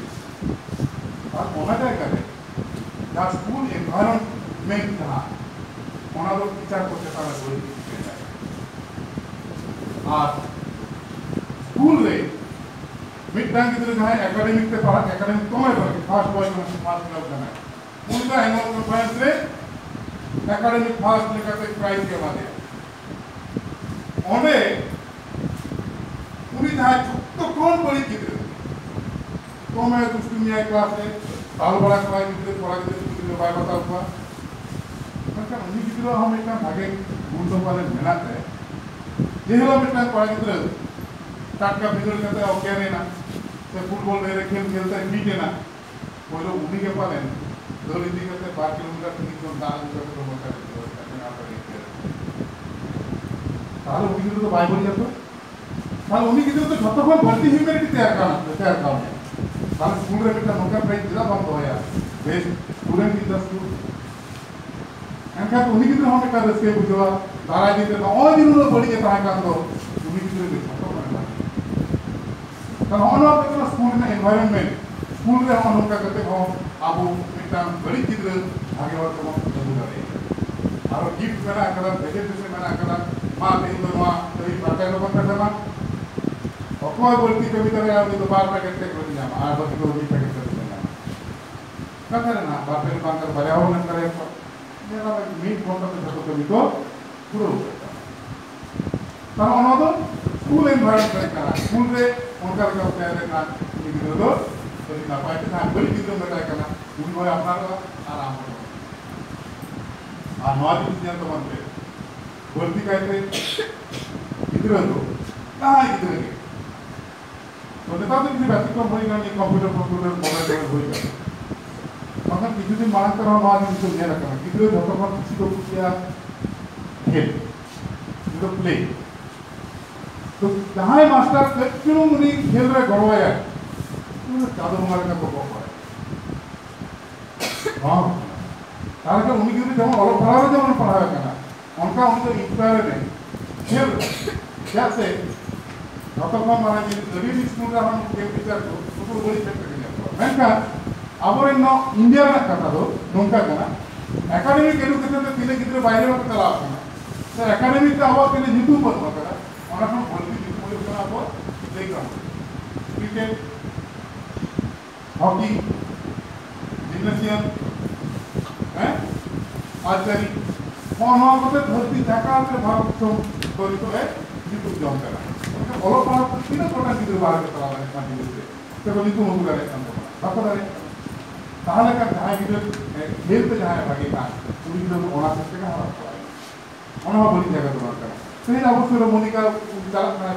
S1: ᱟᱠᱚ ᱦᱟᱛᱟᱭ ᱠᱟᱛᱮ ᱡᱟᱦᱟᱸ ᱥᱠᱩᱞ ᱮᱱᱵᱷᱟᱭᱨᱚᱱᱢᱮᱱᱴ ᱡᱟᱦᱟᱸ ᱚᱱᱟ ᱫᱚ ᱴᱤᱪᱟᱨ ᱠᱚ ᱪᱮᱛᱟᱱ ᱨᱮ ᱵᱟᱹᱲᱤᱡ ᱟᱨ ᱥᱠᱩᱞ ᱨᱮ ᱢᱤᱫᱴᱟᱝ ᱜᱤᱫᱽᱨᱟᱹ ᱡᱟᱦᱟᱸᱭ ᱮᱠᱟᱰᱮᱢᱤᱠ ᱛᱮ ᱯᱟᱲᱦᱟᱜ ᱮᱠᱟᱰᱮᱢᱤᱠ ᱫᱚᱢᱮ ᱵᱷᱟᱹᱜᱤ ᱯᱷᱟᱥᱴ ᱵᱚᱭ ᱠᱟᱱᱟ ᱯᱷᱟᱥᱴ ᱠᱞᱟᱵ ᱠᱟᱱᱟᱭ ᱩᱱᱤ ᱫᱚ ᱮᱱᱜᱚᱞ ᱠᱚᱱᱯᱷᱟᱨᱮᱱᱥ ᱨᱮ একাডেমিক ফার্স্ট ᱞᱮᱠᱟতে প্রাইজ ᱮ ᱮᱢᱟ ᱫᱮᱭᱟ ᱚᱸᱰᱮ উনি ᱡᱟᱦᱟᱸᱭ ᱡᱚᱛᱚ ᱠᱷᱚᱱ ᱵᱟᱹᱲᱤᱡ ᱜᱤᱫᱽᱨᱟᱹ ᱫᱚᱢᱮ ᱫᱩᱥᱴᱩᱢᱤᱭᱟᱭ ᱠᱞᱟᱥ ᱨᱮ 쌀바락 파이는데 보라기들 비디오 바이바다 우파 그러니까 우리 비디오 하면 일단 가게 문서관을 내놨대 যেহেতু না ফুটবল মেরে খেল খেলতে মিটে না উদিকে পারেন ধরে দিকে পাঁচ কিলোমিটার তিনজন দাঁড় দুটো তাহলে উনি কিন্তু তো বাইবল যেত তাহলে উনি কিন্তু ভর্তি হিউম্যানিটি তৈরি করা তৈরি করা कारण स्टूडेंट नौका प्राइस दिला बाप दोया बेस स्टूडेंट की दस टू एंड क्या तो उन्हीं की तरह कितने हम एक रस्के बुझवा दारा जी के तो और जिन उन्होंने बड़ी के ताहे काम दो उन्हीं कितने देखा तो करना तो हम लोग तरह स्कूल में एनवायरनमेंट स्कूल में हम नौका करते हों आप वो एक बड़ी चित्र आगे और तो ज़रूर करेंगे और गिफ्ट मैंने आकर भेजे जैसे मैंने आकर माँ तेरी तो माँ तेरी बातें लोगों का जमा ఒక్కో వృత్తి కవితగా నీకు బార్ల గంటే కొట్టినాము ఆ బతుకు వృత్తి కవితగా ಕಂದರೆ ನಾ ಬಾಪೇರು ಬಂದ್ರೆ ಬರೆಯೋ ನಂತರ ಮೀಟ್ ಕೊಂಡಂತ ಕವಿತು ಗುರು ತನ ಅನ್ನೋದು ಸ್ಕೂಲ್ ಎನ್ವೈರನ್ಮೆಂಟ್ ಪ್ರಕಾರ ಸ್ಕೂಲ್ರೆ ಒನ್ಕರ ಕವಿತೆ ಅಂದ್ರೆ ನಾ ಇದಿರೋದು ಸರಿ ನಾ ಪಾಟಿ ನಾ ಬೆಳಿತಿದ್ದು ಬೇಕಾಗಲ್ಲ ಸ್ಕೂಲ್ ಹೋಗಿ ಅಪ್ಪಾರ ಆರಾಮ ಆ ನಾಜ್ ವಿಜ್ಞಾನ ಬಂದ್ರೆ ಬರ್ತಿಕಾಯ್ತು ಇದಿರೋದು ನಾ ಇದ್ರಿಗೆ তাহলে তাদের যদি ব্যতিক্রম হয়ে গেল কম্পিউটার কম্পিউটার মোবাইল টোবাইল হয়ে গেল তখন কিছুদিন মানা করা বা কিন্তু নিয়ে রাখা না কিন্তু যতক্ষণ কিছু তো খুশিয়া খেল, কিন্তু প্লে তো যাহাই মাস্টার কেউ উনি খেলরে গড়বায় চাঁদ মারে না গল্প করে তাহলে উনি কিন্তু যেমন অল্প পড়াবে যেমন পড়াবে কেন অনকা উনি তো ইন্সপায়ারে নেই। খেল যাতে గతంలో మనం మీరు చదివి తీసుకుంటామని కేపించారు ఇప్పుడు కూడా కనుక ಅವರನ್ನು ಇಂಡಿಯಾನ ಕಟ್ಟೋದು ನೊಂಕಾಗಲ್ಲ ಅಕಾಡೆಮಿಕ್ ಎಜುಕೇಷನ್ ತಿನ್ನಕ್ಕಿದ್ರೆ বাইরে ಹೋಗ್ತಾ ಲಾಭ ಸರ್ ಅಕಾಡೆಮಿಕ್ ಅವಾಗ ತಿನ್ನ ಜಿತು ಬರ್ಬೇಕಲ್ಲ ಅವರನ್ನು ಬಲ್ತಿ ಜಿತು ಬರ್ತನ ಅವ ದೇಖಾಮ ಕ್ರಿಕೆಟ್ ಹಾಕಿ ಜಿಮ್ನಾಸಿಯಂ ಆರ್ಚರಿ কোন মতে ভর্তি থাকা আছে ভারত জড়িত জিতু জমকালা ಒಳಪಡಿಸಿದ್ರು ಆಗಿರ್ತಾರಲ್ಲ ಮಾಡಿರುತ್ತೆ ಕೆಲವೊಂದಿದ್ದು ಮುಂದುಗಡೆ ತಪ್ಪದಾರೆ তাহলে কার জাহাঙ্গীরের হেলতে জাহাঙ্গীর না উনি কিন্তু ওনার কাছ থেকে হারাপ করা অনাহা বলি জায়গা তোমার কারণ সেই অবশ্যই মনিকা যারা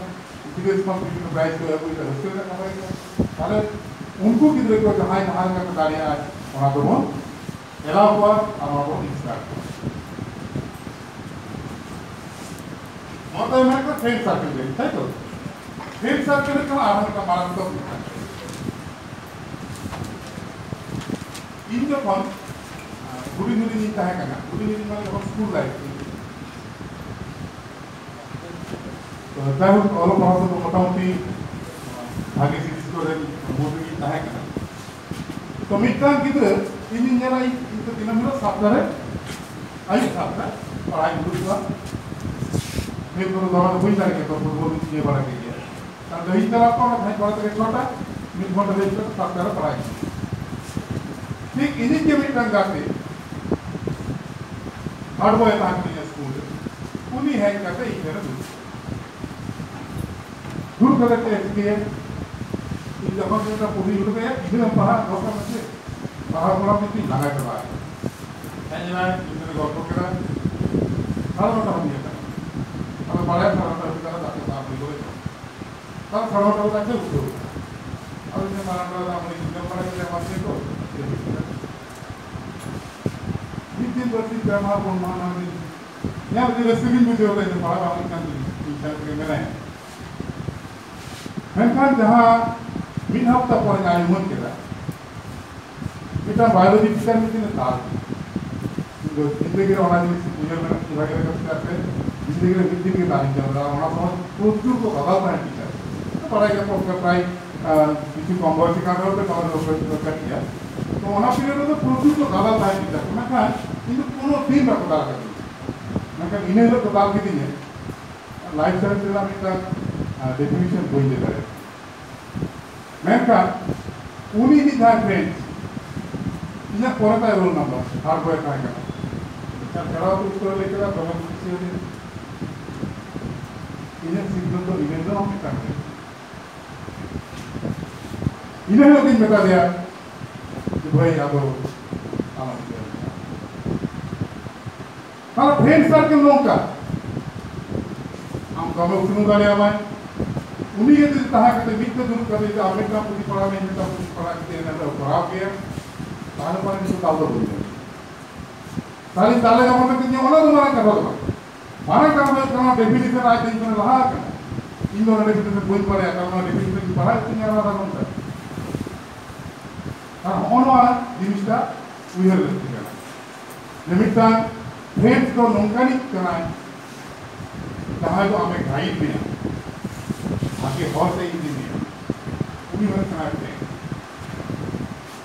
S1: বিদেশ মন্ত্রী কিন্তু প্রাইজ করে ওই হোস্টেলে কামাই তাহলে উনকু কিন্তু কেউ জাহাঙ্গীর হার কাছে দাঁড়িয়ে আছে ওনা তো মন এলাও পর আমার মন ইনস্টার মতো এমন একটা ফ্রেন্ড সার্কেল তাই তো फिर ಸರ್ಕಲಕ್ಕೆ ಆರಂಭ ಮಾಡುತ್ತಾ ಇನ್ ಜೊತೆ ಗುಡಿ ಗುಡಿ ನಿಂತ ಹಾಕನ ಗುಡಿ ನಿಂತ ಮೇಲೆ ಒಂದು ಸ್ಕೂಲ್ ಆಯ್ತು তাই হোক অলপ পড়াশোনা মোটামুটি ভাগে জিনিস করে মোটামুটি তাহে কেনা তো মিটার গিদ্রে তিন ইঞ্জিনিয়ার আই কিন্তু দিন আমরা সাপ্তাহে আই সাপ্তাহে পড়াই গুরুত্ব ফের কোনো ধরনের বই তারিখে তো ফুটবল নিয়ে বাড়াকে ಗ್ರಹಿಸ್ತಾರಪ್ಪ ಹೆಂಗೆ ಬರ್ತದೆ ಚೋಟ ನಿಂತ್ಕೊಂಡು ಗ್ರಹಿಸ್ತಾರೆ ಸರ್ಕಾರ ಪರಾಯಿ ठीक इसी के भी टन जाते हड़बो ताकनी स्कूल उन्हीं है कहते ही मेरे दूर दूर करते इसके इस जगह से तो पूरी उड़ गया इधर हम बाहर गौतम से बाहर बड़ा मिट्टी लगा कर आए ऐसा इधर गौतम करा हर बार हम ये करा हमें बड़ा था हमारे करा ताकि आप लोग তার ফলাফল তাকে উত্তর আমি যে মারাটা আমি ব্যাপারে আমার তো দিন প্রতি ব্যবহার প্রমাণ আমি ഞാൻ ഒരു റെസിഡൻ വീഡിയോ എന്ന് പറയാൻ ᱢᱮᱱᱠᱷᱟᱱ ᱡᱟᱦᱟᱸ ᱢᱤᱫ ᱦᱟᱯᱛᱟ ᱯᱚᱨᱮ ᱡᱟᱦᱟᱸ ᱩᱢᱟᱹᱱ ᱠᱮᱫᱟ ᱢᱤᱫᱴᱟᱝ ᱵᱟᱭᱳᱞᱚᱡᱤ ᱴᱤᱪᱟᱨ ᱢᱤᱫᱴᱤᱱ ᱛᱟᱞ ᱡᱤᱱᱫᱮᱜᱤ ᱨᱮ ᱚᱱᱟ ᱡᱤᱱᱤᱥ ᱩᱭᱦᱟᱹᱨ ᱢᱮᱱᱟᱜᱼᱟ ᱵᱷᱟᱜᱮ ᱞᱮᱠᱟ ᱪᱮᱫᱟᱜ ᱥᱮ ᱡᱤᱱᱫᱮᱜᱤ ᱨᱮ ᱢᱤᱫ ᱫᱤᱱ ᱜᱮ ᱵᱟᱝ ᱤᱧ ᱧᱟᱢ ᱞᱮᱫᱟ ᱚᱱᱟ ᱥᱚᱢᱚᱭ ᱯᱨᱚᱪᱩᱨ ᱠᱚ ᱵᱟᱜᱟᱣ ᱛᱟᱦᱮᱸ ᱴᱤᱪᱟᱨ পরে গেল ওকে প্রায় কিছু কম বয়সী কারণে হতে তাদের রক্ষাটিয়া তো ওনার অনাপিরিয়ডে তো প্রচুর তো দালাল থাকে দেখো না কিন্তু কোনো দিন রাখো দালাল থাকে না। ইনে হলো তো দাল দিদি নেই লাইফ সায়েন্সের আমি তার ডেফিনিশন বই দিতে পারি মেনকান উনি কি থাক ফ্রেন্ড ইনা পরে তাই রোল নাম্বার আর বয়ে থাকে না তাছাড়াও তো উত্তর লিখে দেওয়া তখন কিছু ইনের সিদ্ধান্ত নিবেদন আমি থাকবে इन्होंने उस बता दिया कि भाई अब हमारा फ्रेंड सर्कल लोगों का हम कमल उत्तम का उठनू दाड़े उन्हीं के दिल तहाँ के बीच में दूर करते थे आमिर का पूरी पढ़ा नहीं मिलता पूरी पढ़ा के खराब गया ताने पर किसी का उधर बोल ताले ताले का मतलब कितने वाला तुम्हारा कर रहा था माना कर रहा था डेफिनेशन आज दिन इन्होंने रहा कर इन्होंने डेफिनेशन बोल पड़े आकर करना डेफिनेशन पढ़ा कितने वाला था। ᱱᱚᱜᱼᱚ ᱡᱤᱱᱤᱥᱴᱟ ᱩᱭᱦᱟᱹᱨ ᱞᱟᱹᱠᱛᱤ ᱠᱟᱱᱟ ᱡᱮ ᱢᱤᱫᱴᱟᱝ ᱯᱷᱨᱮᱱᱰ ᱫᱚ ᱱᱚᱝᱠᱟᱱᱤᱡ ᱠᱟᱱᱟᱭ ᱡᱟᱦᱟᱸᱭ ᱫᱚ ᱟᱢᱮ ᱜᱟᱭᱤᱰ ᱢᱮᱭᱟ ᱵᱷᱟᱜᱮ ᱦᱚᱨ ᱛᱮ ᱤᱫᱤ ᱢᱮᱭᱟ ᱩᱱᱤ ᱦᱩᱭᱩᱜ ᱠᱟᱱᱟᱭ ᱯᱷᱨᱮᱱᱰ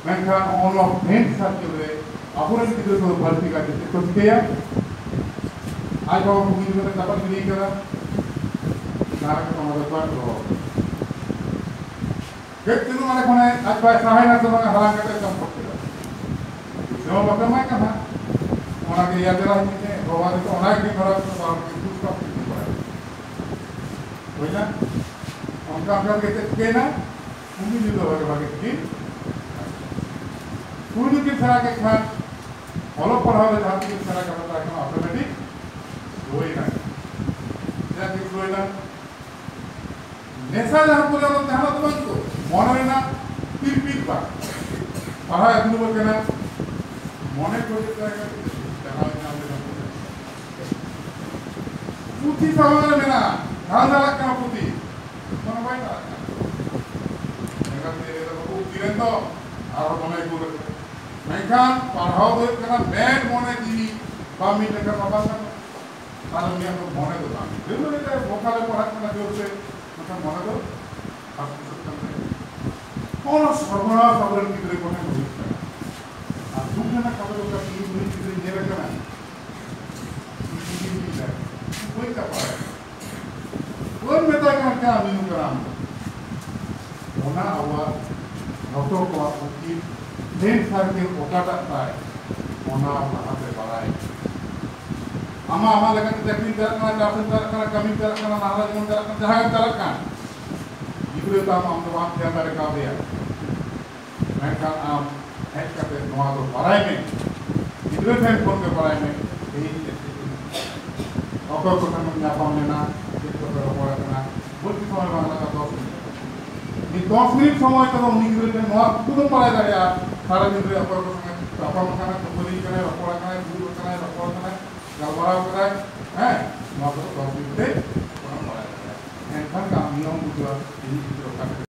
S1: ᱢᱮᱱᱠᱷᱟᱱ ᱱᱚᱜᱼᱚ ᱱᱚᱣᱟ ᱯᱷᱨᱮᱱᱰ ᱥᱟᱨᱠᱮᱞ ᱨᱮ ᱟᱵᱚᱨᱮᱱ ᱜᱤᱫᱽᱨᱟᱹ ᱫᱚ ᱵᱟᱹᱲᱛᱤ ᱠᱟᱭᱛᱮ ᱪᱮᱫ ᱠᱚ ᱪᱤᱠᱟᱹᱭᱟ ᱟᱡ ᱵᱟᱵᱟ ᱠᱚ ᱜᱤᱫᱽᱨᱟᱹ ᱪᱟᱵᱟ ᱜᱤᱰᱤ ᱠᱟᱫᱟ ᱱᱟᱨᱟ ᱠᱚ ᱚᱱᱟ ᱫᱚ ᱵᱟᱝ ᱫᱚᱦᱚ వ్యక్తులు మనకు అక్కడ సహాయంతో మనకు హలాంగా కష్టం ఉద్యమ పక్కమే కదా మనకి ఎదురైతే భగవానికి అలాగే మరొక వాళ్ళకి చూసుకొని বুঝলেন? অঙ্কা আপনার কাছে কে না। উনি দিল ভাগে কি কুড়িকে ছাড়াকে খান অলপ পড়া হলে ঝাঁকুকে ছাড়াকে আমরা এখন অটোমেটিক ধরি না নেশা যাহা করে আমরা তাহলে তোমাকে মনে হয় না পির পির পা পড়া এখন বলতে না মনে করে জায়গা দেখা হয় না পুঁথি সমাধান মেনা ধান ধারা কেন পুঁথি কোনো ভাই না ᱩᱠᱤᱨᱮᱱ ᱫᱚ ᱟᱨ ᱢᱚᱱᱮ ᱠᱚ ᱢᱮᱱᱠᱷᱟᱱ ᱯᱟᱲᱦᱟᱣ ᱫᱚ ᱦᱩᱭᱩᱜ ᱠᱟᱱᱟ ᱢᱮᱱ ᱢᱚᱱᱮ ᱡᱤᱣᱤ ᱵᱟᱢ ᱢᱤᱫ ᱞᱮᱠᱟ ᱵᱟᱵᱟ ᱠᱟᱱᱟ ᱛᱟᱦᱞᱮ ᱩᱱᱤᱭᱟᱜ ᱫᱚ ᱢᱚᱱᱮ ᱫᱚ ᱵᱟᱝ ᱡᱟᱹᱨᱩᱲ ᱞᱮᱠᱟ ᱵᱚᱠᱟᱞᱮ ᱯᱟᱲᱦᱟᱜ ᱠᱟᱱᱟ ᱡᱳᱨ ᱥᱮ ᱢᱮᱱᱠᱷᱟᱱ ᱢᱚᱱᱮ ᱫᱚ Todos formaban favor del que le ponen los A tu cana cabello que aquí no es que le lleva cana. Y si bien mira, कोई कपड़ा है कोई बेटा का क्या नहीं कराम होना हुआ नौटों को आपकी मेन सर के ओटा डरता है होना वहाँ पे बड़ा है ama ama lekan kita pin jarak kana kapin jarak kana kami jarak kana nahla jamun jarak kana jahagan jarak kana itu itu ama am tuh am tiap mereka biar ᱟᱢ ᱦᱮᱡ ᱠᱟᱛᱮ ᱱᱚᱣᱟ ᱫᱚ ᱵᱟᱲᱟᱭ ᱢᱮ ᱜᱤᱫᱽᱨᱟᱹ ᱴᱷᱮᱱ ᱠᱷᱚᱱ ᱜᱮ ᱵᱟᱲᱟᱭ ᱢᱮ ᱛᱮᱦᱮᱧ ᱪᱮᱫ ᱚᱠᱚᱭ ᱠᱚ ᱴᱷᱮᱱ ᱧᱟᱯᱟᱢ ᱞᱮᱱᱟ ᱪᱮᱫ ᱠᱚᱯᱮ ᱨᱚᱯᱚᱲ ᱠᱟᱱᱟ ᱵᱟᱹᱲᱛᱤ ᱥᱚᱢᱚᱭ ᱵᱟᱝ ᱞᱟᱜᱟᱜᱼᱟ ᱫᱚᱥ ᱢᱤᱱᱤᱴ ᱢᱤᱫ ᱫᱚᱥ ᱢᱤᱱᱤᱴ ᱥᱚᱢᱚᱭ ᱛᱮᱫᱚ ᱩᱱᱤ ᱜᱤᱫᱽᱨᱟᱹ ᱴᱷᱮᱱ ᱱᱚᱣᱟ ᱠᱚᱫᱚᱢ ᱵᱟᱲᱟᱭ ᱫᱟᱲᱮᱭᱟᱜᱼᱟ ᱥᱟᱨᱟ ᱫᱤᱱ ᱨᱮ ᱚᱠᱚᱭ ᱠᱚ ᱥᱚᱸᱜᱮ ᱧᱟᱯᱟᱢ ᱠᱟᱱᱟ ᱠᱷᱟᱹᱯᱟᱹᱨᱤ ᱠᱟᱱᱟᱭ ᱨᱚᱯᱚᱲ ᱠᱟᱱᱟᱭ ᱫᱩᱲᱩᱵ ᱠᱟᱱᱟᱭ ᱨᱚᱯᱚᱲ ᱠᱟᱱᱟᱭ ᱜᱟᱞᱢᱟᱨᱟᱣ ᱠᱟᱱᱟᱭ ᱦᱮᱸ ᱱᱚᱣᱟ ᱠᱚᱫᱚ ᱫᱚᱥ ᱢᱤᱱᱤᱴ ᱛᱮ ᱚᱱᱟᱢ ᱵᱟᱲᱟᱭ ᱫᱟᱲᱮᱭᱟᱜᱼᱟ ᱮᱱᱠᱷᱟᱱ ᱟᱢ ᱱᱤᱭᱚᱢ ᱵᱩᱡᱷᱟᱹᱣᱟ ᱤᱧ ᱜᱤᱫᱽᱨᱟᱹ ᱚᱠᱟ